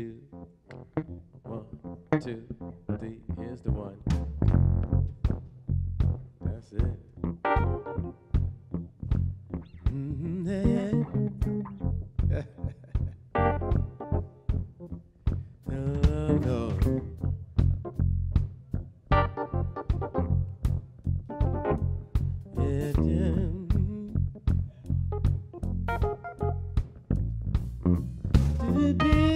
two. One, two, three. Here's the one. That's it. Mm, yeah. no, no. Yeah, yeah. Yeah.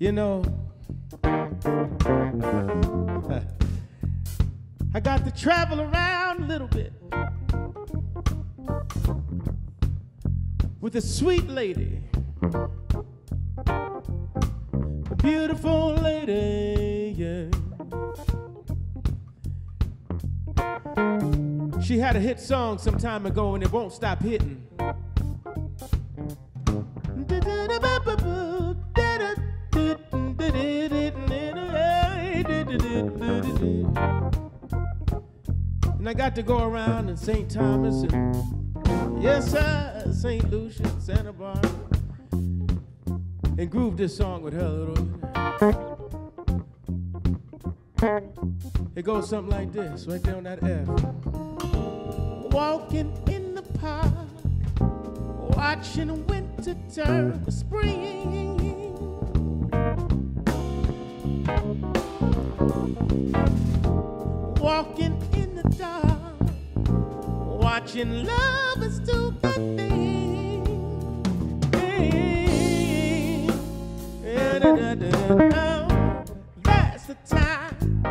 You know, I got to travel around a little bit with a sweet lady, a beautiful lady, yeah. She had a hit song some time ago and it won't stop hitting. And I got to go around in St. Thomas and yes, sir, St. Lucia, Santa Barbara, and groove this song with her a little. It goes something like this, right there on that F. Walking in the park, watching winter turn to spring. Walking in the dark, watching lovers do good things. Oh, that's the time.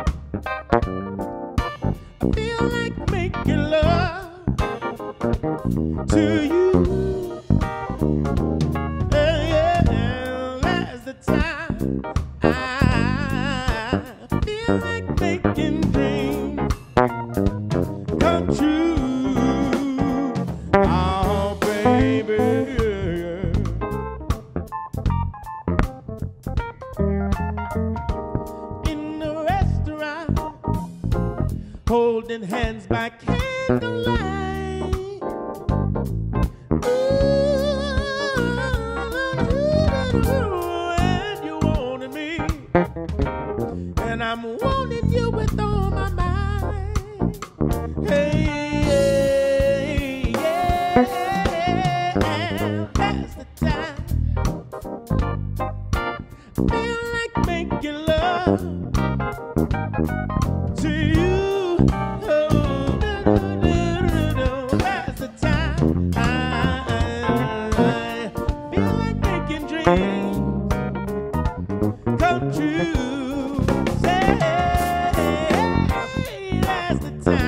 The time.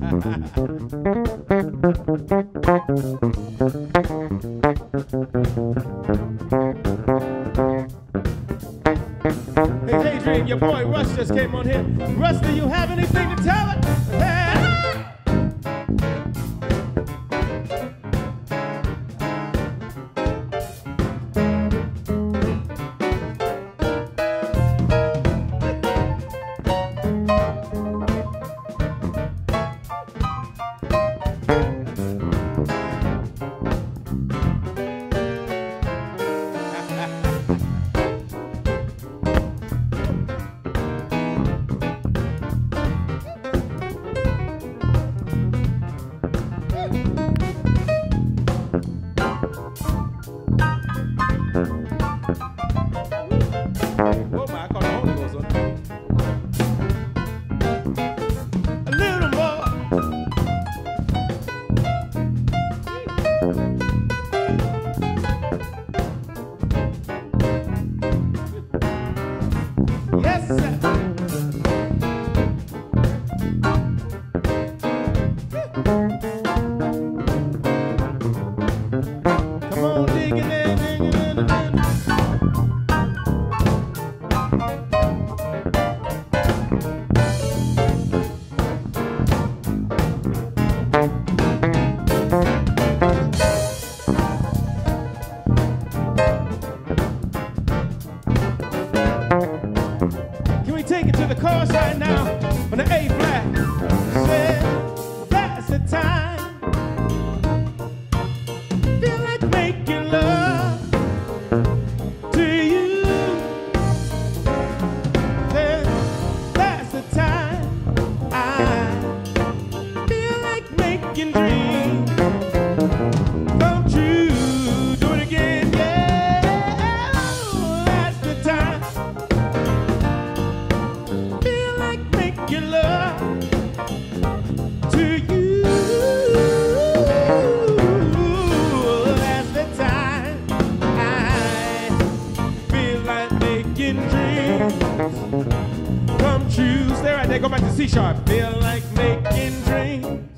hey, Daydream, your boy Russ just came on here. Russ, do you have anything to tell us? Hey! Come Tuesday, right there, go back to C sharp. Feel like making dreams.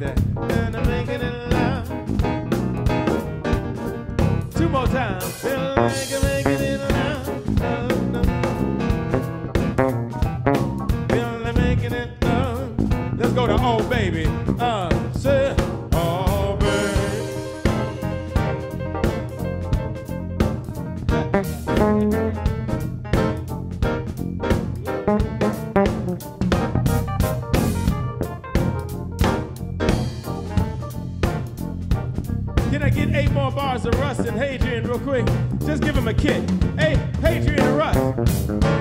like that. bars of Russ and Hadrien real quick. Just give him a kick. Hey, Hadrien and Russ.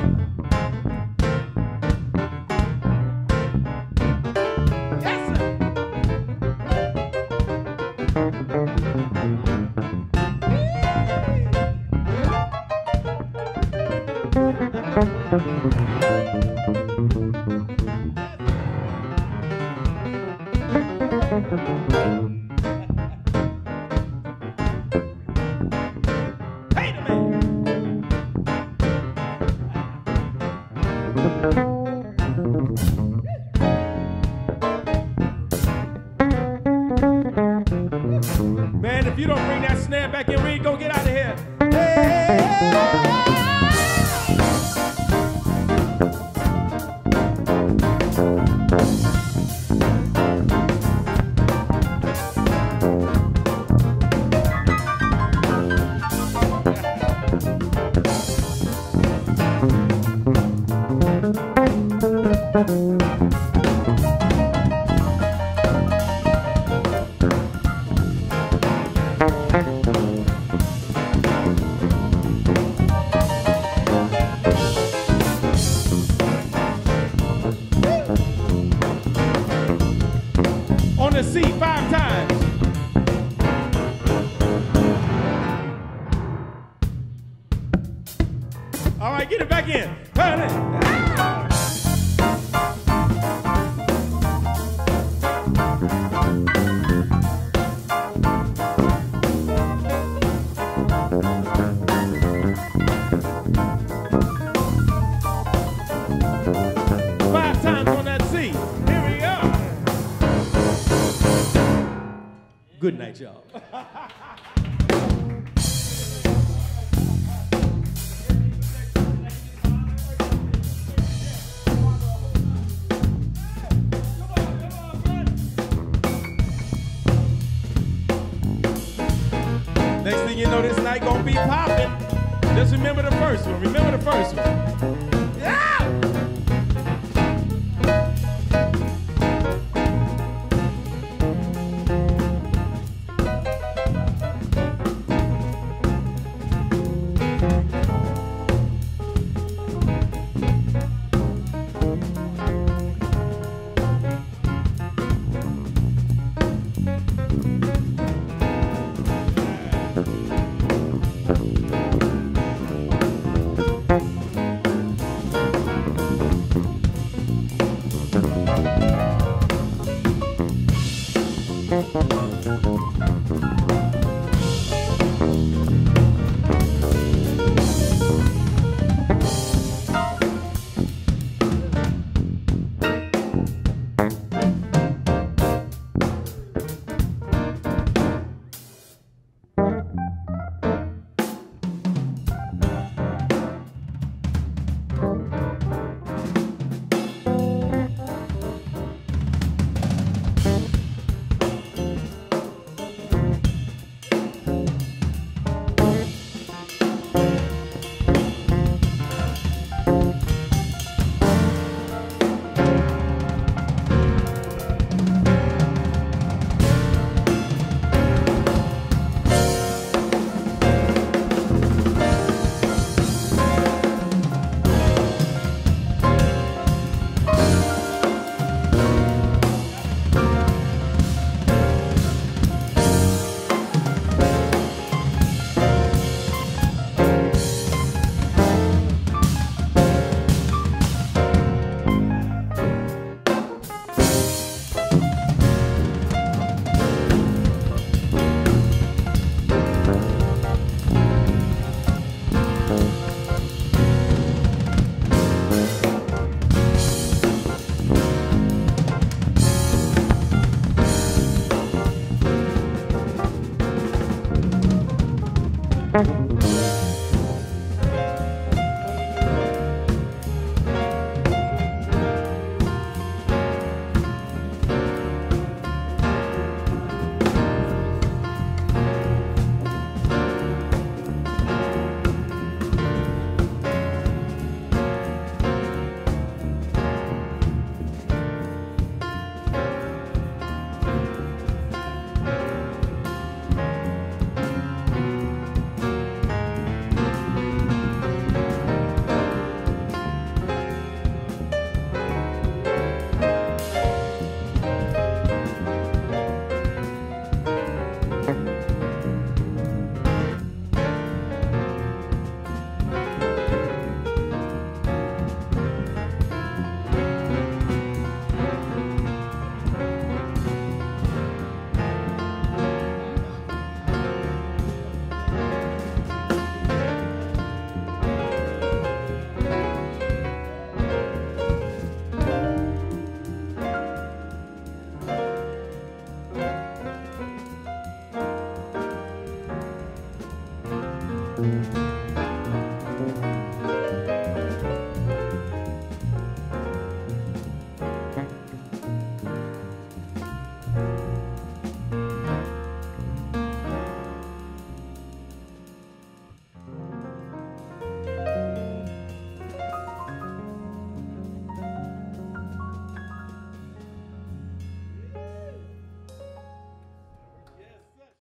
right, get it back in. Five times on that Here we go. Good night, y'all. know this night gonna be popping. Just remember the first one. Remember the first one.